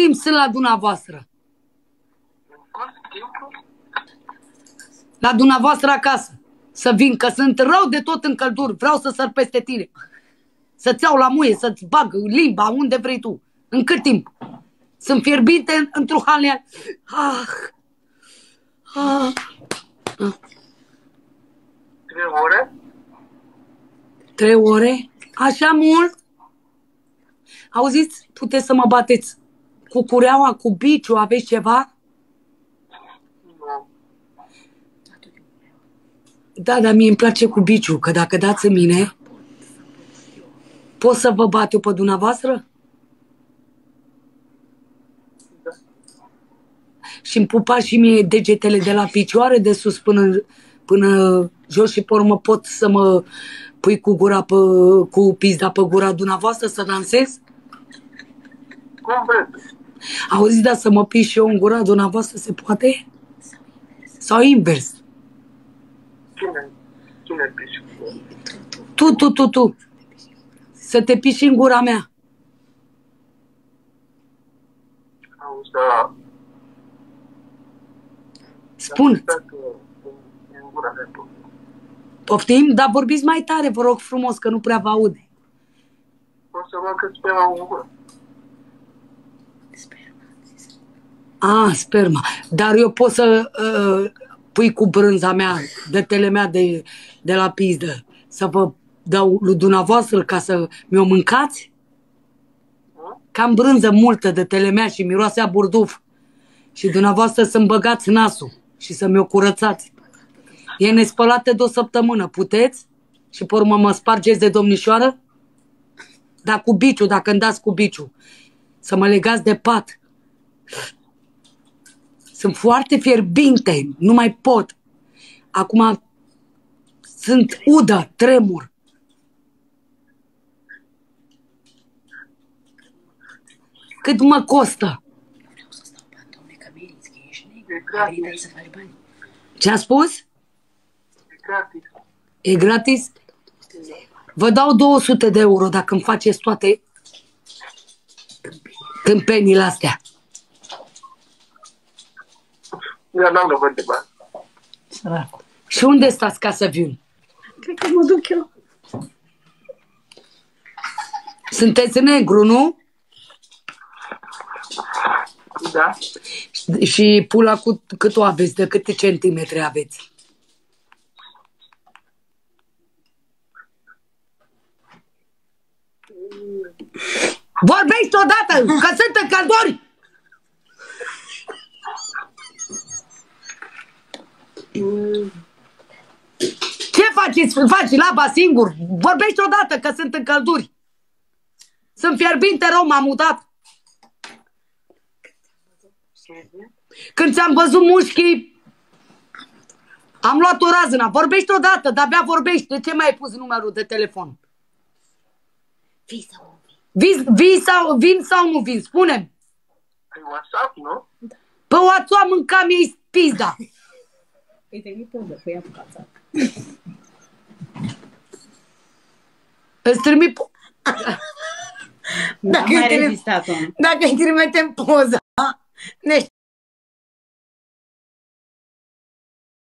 timp sunt la dumneavoastră? Cât timp? La dumneavoastră acasă. Să vin, că sunt rău de tot în călduri. Vreau să săr peste tine. Să-ți iau la muie, să-ți bag limba unde vrei tu. În cât timp? Sunt fierbinte în- într-o halea. Ah. Ah. Trei ore? Trei ore? Așa mult? Auziți? Puteți să mă bateți cu cureaua, cu biciu, aveți ceva? Nu. Da, dar mie îmi place cu biciu, că dacă dați în mine, pot să vă bat eu pe dumneavoastră? Da. Și îmi pupa și mie degetele de la picioare de sus până, până jos și pe urmă pot să mă pui cu gura pe, cu pizda pe gura dumneavoastră să dansez? Cum vreți? Auziți, da, să mă piși și eu în gura dumneavoastră se poate? Sau invers? Cine? Cine piși? Tu, tu, tu, tu. Să te piși în gura mea. Auzi, da. Spun. Stai că în gura mea tot. Poftim? Dar vorbiți mai tare, vă rog frumos, că nu prea vă aude. O să văd căț spera în gură. A, sperma. Dar eu pot să uh, pui cu brânza mea, de tele mea de, de la pizdă, să vă dau lui dumneavoastră ca să mi-o mâncați? Nu? Cam brânză multă de tele mea și miroase a burduf. Și dumneavoastră să-mi băgați nasul și să mi-o curățați. E nespălată de o săptămână. Puteți? Și pe urmă mă spargeți de domnișoară? Da, cu biciu, dacă îmi dați cu biciu. Să mă legați de pat. Sunt foarte fierbinte, nu mai pot. Acum sunt udă, tremur. Cât mă costă? E gratis. Ce a spus? E gratis. E gratis? Vă dau 200 de euro dacă îmi faceți toate tâmpenile astea. Eu n-am nevoie de bani. Săracu. Și unde stați ca să vin? Cred că mă duc eu. Sunteți negru, nu? Da? Și pula cu cât o aveți? De câte centimetri aveți? Vorbești odată, că sunt în călduri! Ce faceți? Faci laba singur? Vorbești odată, că sunt în călduri. Sunt fierbinte rău, m-am mutat. Când ți-am văzut mușchii, am luat o razână. Vorbești odată, de-abia vorbești. De ce mi-ai pus numărul de telefon? Vii sau nu vii? Vin, vin, sau, vin sau nu vin? Spune-mi. Pe WhatsApp, nu? Pe WhatsApp mâncam ei pizda. Îi trimit poză, că ia pe Îți trimit... po- N-am Dacă mai îi trimit- rezistat, om. Dacă îi trimitem poza, ne